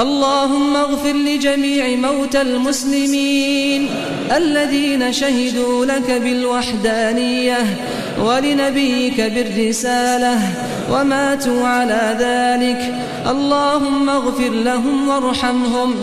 اللهم اغفر لجميع موتى المسلمين الذين شهدوا لك بالوحدانية ولنبيك بالرسالة وماتوا على ذلك اللهم اغفر لهم وارحمهم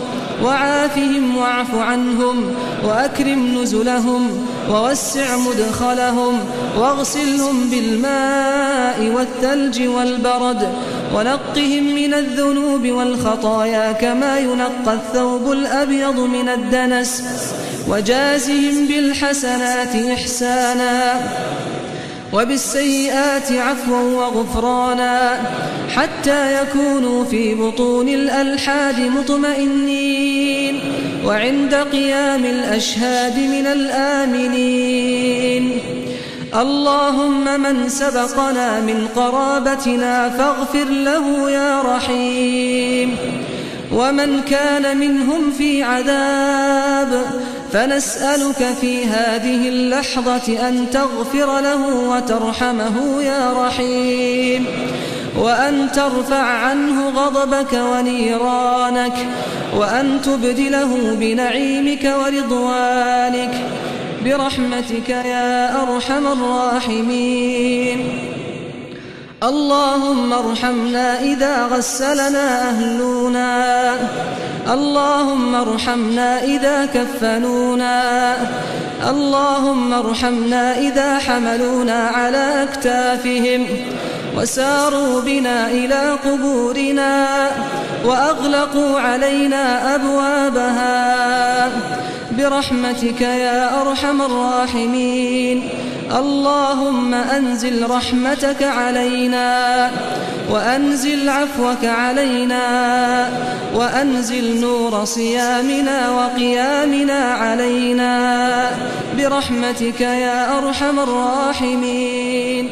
وعافهم واعف عنهم وأكرم نزلهم ووسع مدخلهم واغسلهم بالماء والثلج والبرد ونقهم من الذنوب والخطايا كما ينقى الثوب الأبيض من الدنس وجازهم بالحسنات إحسانا وبالسيئات عفوا وغفرانا حتى يكونوا في بطون الألحاد مطمئنين وعند قيام الأشهاد من الآمنين اللهم من سبقنا من قرابتنا فاغفر له يا رحيم. ومن كان منهم في عذاب فنسألك في هذه اللحظة أن تغفر له وترحمه يا رحيم. وأن ترفع عنه غضبك ونيرانك. وأن تبدله بنعيمك ورضوانك. برحمتك يا أرحم الراحمين. اللهم ارحمنا إذا غسلنا أهلنا. اللهم ارحمنا إذا كفنونا. اللهم ارحمنا إذا حملونا على أكتافهم. وساروا بنا إلى قبورنا. وأغلقوا علينا أبوابها. برحمتك يا أرحم الراحمين. اللهم أنزل رحمتك علينا وأنزل عفوك علينا وأنزل نور صيامنا وقيامنا علينا. برحمتك يا أرحم الراحمين.